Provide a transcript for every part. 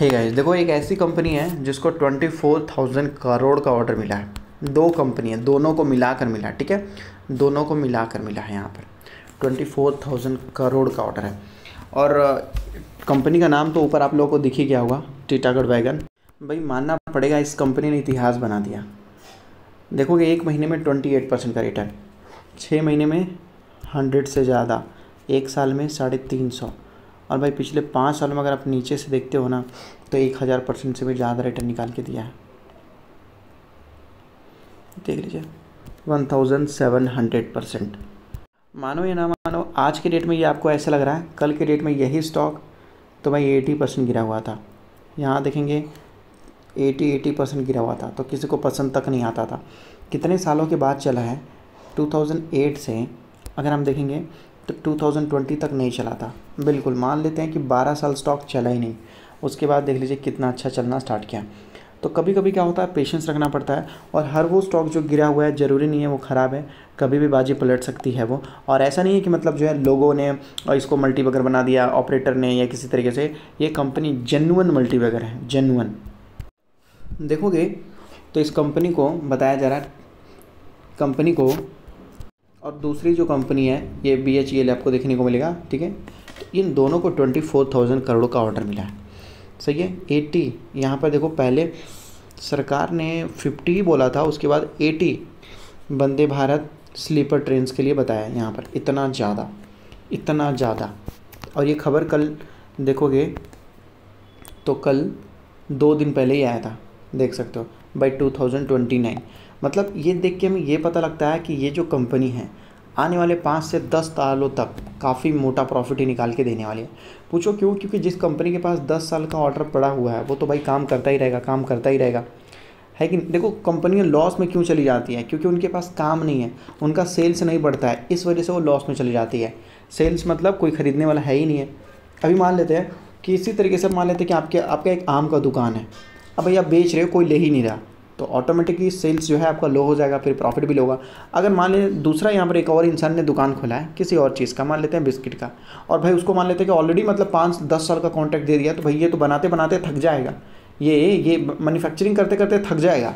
है गाइस देखो एक ऐसी कंपनी है जिसको ट्वेंटी फोर थाउज़ेंड करोड़ का ऑर्डर मिला है। दो कंपनी है, दोनों को मिलाकर मिला है, ठीक है? दोनों को मिलाकर मिला है यहाँ पर। ट्वेंटी फोर थाउज़ेंड करोड़ का ऑर्डर है। और कंपनी का नाम तो ऊपर आप लोगों को दिख ही होगा टीटागढ़ वैगन भाई, मानना पड़ेगा इस कंपनी ने इतिहास बना दिया। देखोगे एक महीने में ट्वेंटी एट परसेंट का रिटर्न छः महीने में हंड्रेड से ज़्यादा, एक साल में साढ़े तीन सौ। और भाई पिछले पाँच साल में अगर आप नीचे से देखते हो ना तो एक हज़ार परसेंट से भी ज़्यादा रिटर्न निकाल के दिया है। देख लीजिए one thousand seven hundred percent मानो या ना मानो, आज के डेट में ये आपको ऐसा लग रहा है, कल के डेट में यही स्टॉक तो भाई एटी परसेंट गिरा हुआ था। यहाँ देखेंगे एटी एटी परसेंट गिरा हुआ था तो किसी को पसंद तक नहीं आता था। कितने सालों के बाद चला है 2008 से, अगर हम देखेंगे 2020 तक नहीं चला था। बिल्कुल, मान लेते हैं कि 12 साल स्टॉक चला ही नहीं। उसके बाद देख लीजिए कितना अच्छा चलना स्टार्ट किया। तो कभी कभी क्या होता है पेशेंस रखना पड़ता है और हर वो स्टॉक जो गिरा हुआ है, ज़रूरी नहीं है वो ख़राब है, कभी भी बाजी पलट सकती है वो। और ऐसा नहीं है कि मतलब जो है लोगों ने इसको मल्टीबगर बना दिया ऑपरेटर ने या किसी तरीके से, ये कंपनी जेनुअन मल्टीबगर है जेनुअन देखोगे तो इस कंपनी को बताया जा रहा है कंपनी को और दूसरी जो कंपनी है, ये बी एच ई एल आपको देखने को मिलेगा, ठीक है? तो इन दोनों को ट्वेंटी फोर थाउज़ेंड करोड़ का ऑर्डर मिला है। सही है? एट्टी यहाँ पर देखो, पहले सरकार ने फिफ्टी ही बोला था, उसके बाद eighty Vande Bharat sleeper train के लिए बताया यहाँ पर, इतना ज़्यादा इतना ज़्यादा। और ये खबर कल देखोगे तो कल दो दिन पहले ही आया था। देख सकते हो by two thousand twenty nine मतलब ये देख के हमें ये पता लगता है कि ये जो कंपनी है, आने वाले पाँच से दस सालों तक काफ़ी मोटा प्रॉफिट ही निकाल के देने वाली है। पूछो क्यों? क्योंकि जिस कंपनी के पास दस साल का ऑर्डर पड़ा हुआ है, वो तो भाई काम करता ही रहेगा, काम करता ही रहेगा। है कि देखो कंपनियाँ लॉस में क्यों चली जाती हैं? क्योंकि उनके पास काम नहीं है, उनका सेल्स नहीं बढ़ता है, इस वजह से वो लॉस में चली जाती है। सेल्स मतलब कोई ख़रीदने वाला है ही नहीं है। अभी मान लेते हैं कि इसी तरीके से मान लेते हैं कि आपके, आपका एक आम का दुकान है। अब भैया बेच रहे हो, कोई ले ही नहीं रहा। तो ऑटोमेटिकली सेल्स जो है आपका लो हो जाएगा, फिर प्रॉफिट भी लो होगा। अगर मान लें दूसरा यहाँ पर एक और इंसान ने दुकान खोला है, किसी और चीज़ का, मान लेते हैं बिस्किट का, और भाई उसको मान लेते हैं कि ऑलरेडी मतलब पाँच, दस साल का कॉन्ट्रैक्ट दे दिया तो भाई ये तो बनाते बनाते थक जाएगा। ये ये मैन्युफैक्चरिंग करते करते थक जाएगा।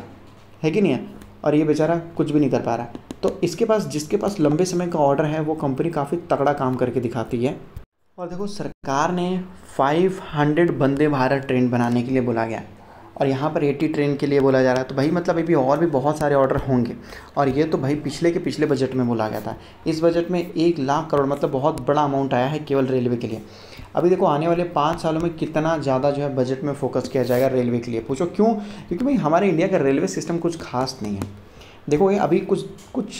है कि नहीं है? और ये बेचारा कुछ भी नहीं कर पा रहा। तो इसके पास, जिसके पास लंबे समय का ऑर्डर है, वो कंपनी काफ़ी तगड़ा काम करके दिखाती है। और देखो, सरकार ने 500 बंदे भारत ट्रेन बनाने के लिए बोला गया। और यहाँ पर एटी ट्रेन के लिए बोला जा रहा है। तो भाई मतलब अभी और भी बहुत सारे ऑर्डर होंगे। और ये तो भाई पिछले के पिछले बजट में बोला गया था। इस बजट में एक लाख करोड़ मतलब बहुत बड़ा अमाउंट आया है केवल रेलवे के लिए। अभी देखो, आने वाले पाँच सालों में कितना ज़्यादा जो है बजट में फोकस किया जाएगा रेलवे के लिए। पूछो क्यों? क्योंकि भाई हमारे इंडिया का रेलवे सिस्टम कुछ खास नहीं है। देखो, ये अभी कुछ कुछ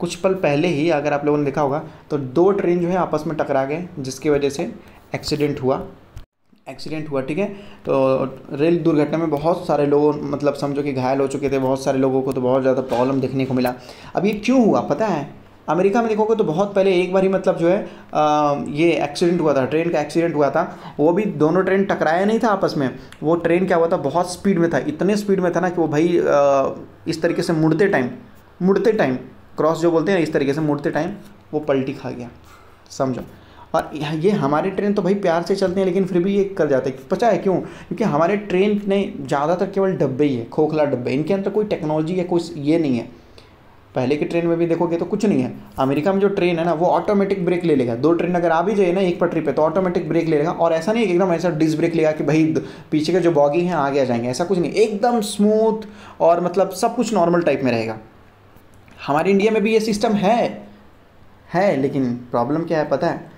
कुछ पल पहले ही अगर आप लोगों ने देखा होगा तो दो ट्रेन जो है आपस में टकरा गए, जिसकी वजह से एक्सीडेंट हुआ। एक्सीडेंट हुआ ठीक है? तो रेल दुर्घटना में बहुत सारे लोग मतलब समझो कि घायल हो चुके थे बहुत सारे लोगों को तो बहुत ज़्यादा प्रॉब्लम देखने को मिला। अब ये क्यों हुआ पता है? अमेरिका में देखोगे तो बहुत पहले एक बार ही मतलब जो है आ, ये एक्सीडेंट हुआ था ट्रेन का एक्सीडेंट हुआ था। वो भी दोनों ट्रेन टकराया नहीं था आपस में। वो ट्रेन क्या हुआ था बहुत स्पीड में था इतने स्पीड में था ना कि वो भाई आ, इस तरीके से मुड़ते टाइम मुड़ते टाइम क्रॉस जो बोलते हैं इस तरीके से मुड़ते टाइम वो पलटी खा गया। समझो। और ये हमारे ट्रेन तो भाई प्यार से चलते हैं, लेकिन फिर भी ये कर जाते हैं। पता है क्यों? क्योंकि हमारे ट्रेन ने ज़्यादातर केवल डब्बे ही है, खोखला डब्बे। इनके अंदर कोई टेक्नोलॉजी या कोई ये नहीं है। पहले के ट्रेन में भी देखोगे तो कुछ नहीं है। अमेरिका में जो ट्रेन है ना, वो ऑटोमेटिक ब्रेक ले लेगा। दो ट्रेन अगर आ भी जाए ना एक पटरी पे तो ऑटोमेटिक ब्रेक ले लेगा। और ऐसा नहीं एकदम ऐसा डिस ब्रेक लेगा कि भाई पीछे के जो बॉगी हैं, आगे आ जाएँगे। ऐसा कुछ नहीं। एकदम स्मूथ और मतलब सब कुछ नॉर्मल टाइप में रहेगा। हमारे इंडिया में भी ये सिस्टम है। है, लेकिन प्रॉब्लम क्या है पता है?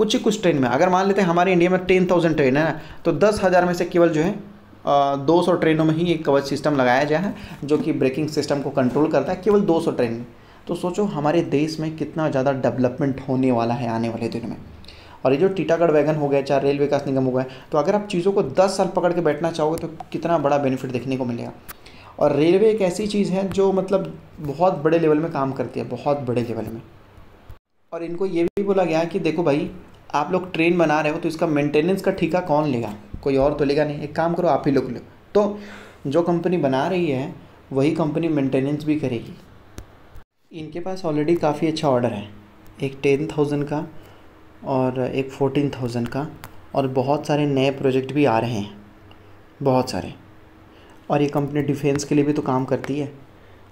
कुछ ही कुछ ट्रेन में। अगर मान लेते हैं हमारे इंडिया में टेन थाउज़ेंड ट्रेन है ना तो दस हज़ार में से केवल जो है दो सौ ट्रेनों में ही एक कवच सिस्टम लगाया गया है, जो कि ब्रेकिंग सिस्टम को कंट्रोल करता है, केवल दो सौ ट्रेन में। तो सोचो, हमारे देश में कितना ज़्यादा डेवलपमेंट होने वाला है आने वाले दिन में। और ये जो टीटागढ़ वैगन हो गया, चाहे रेल विकास निगम हो गया तो अगर आप चीज़ों को दस साल पकड़ के बैठना चाहोगे तो कितना बड़ा बेनिफिट देखने को मिलेगा। और रेलवे एक ऐसी चीज़ है, जो मतलब बहुत बड़े लेवल में काम करती है, बहुत बड़े लेवल में। और इनको ये भी बोला गया है कि देखो भाई आप लोग ट्रेन बना रहे हो तो इसका मेंटेनेंस का ठीका कौन लेगा? कोई और तो लेगा नहीं। एक काम करो, आप ही लोग लो। तो जो कंपनी बना रही है, वही कंपनी मेंटेनेंस भी करेगी। इनके पास ऑलरेडी काफ़ी अच्छा ऑर्डर है। एक टेन थाउज़ेंड का और एक फोर्टीन थाउज़ेंड का और बहुत सारे नए प्रोजेक्ट भी आ रहे हैं। बहुत सारे। और ये कंपनी डिफेंस के लिए भी तो काम करती है।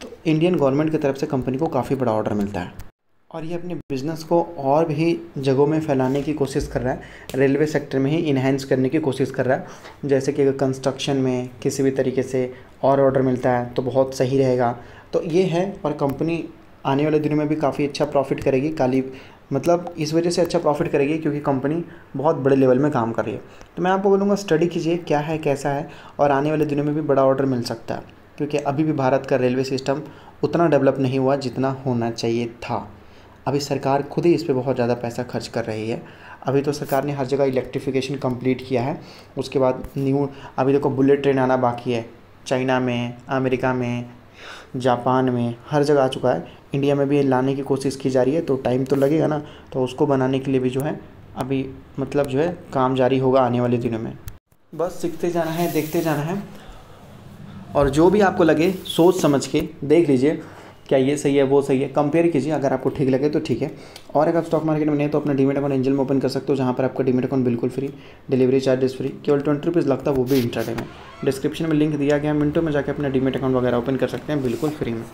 तो इंडियन गवर्नमेंट की तरफ़ से कंपनी को काफ़ी बड़ा ऑर्डर मिलता है। और ये अपने बिज़नेस को और भी जगहों में फैलाने की कोशिश कर रहा है। रेलवे सेक्टर में ही इन्हेंस करने की कोशिश कर रहा है। जैसे कि अगर कंस्ट्रक्शन में किसी भी तरीके से और ऑर्डर मिलता है तो बहुत सही रहेगा। तो ये है और कंपनी आने वाले दिनों में भी काफ़ी अच्छा प्रॉफिट करेगी। काली मतलब इस वजह से अच्छा प्रॉफिट करेगी क्योंकि कंपनी बहुत बड़े लेवल में काम कर रही है। तो मैं आपको बोलूँगा स्टडी कीजिए, क्या है, कैसा है, और आने वाले दिनों में भी बड़ा ऑर्डर मिल सकता है। क्योंकि अभी भी भारत का रेलवे सिस्टम उतना डेवलप नहीं हुआ जितना होना चाहिए था। अभी सरकार खुद ही इस पर बहुत ज़्यादा पैसा खर्च कर रही है। अभी तो सरकार ने हर जगह इलेक्ट्रिफिकेशन कंप्लीट किया है। उसके बाद न्यू अभी देखो बुलेट ट्रेन आना बाकी है। चाइना में अमेरिका में जापान में, हर जगह आ चुका है। इंडिया में भी लाने की कोशिश की जा रही है तो टाइम तो लगेगा ना। तो उसको बनाने के लिए भी जो है, अभी मतलब जो है, काम जारी होगा आने वाले दिनों में। बस सीखते जाना है, देखते जाना है। और जो भी आपको लगे, सोच समझ के देख लीजिए। क्या ये सही है, वो सही है? कंपेयर कीजिए, अगर आपको ठीक लगे तो ठीक है। और अगर आप स्टॉक मार्केट में नहीं तो अपना डीमेट अकाउंट एंजल में ओपन कर सकते हो, जहाँ पर आपका डीमेट अकाउंट बिल्कुल फ्री डिलीवरी चार्जेस फ्री केवल ट्वेंटी रुपीज़ लगता है, वो भी इंटरटेन में। डिस्क्रिप्शन में लिंक दिया गया मिनटों में जाकर अपना डीमेट अकाउंट वगैरह ओपन कर सकते हैं, बिल्कुल फ्री में।